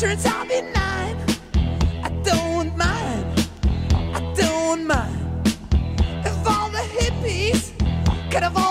turns out benign. I don't mind, I don't mind. If all the hippies could have all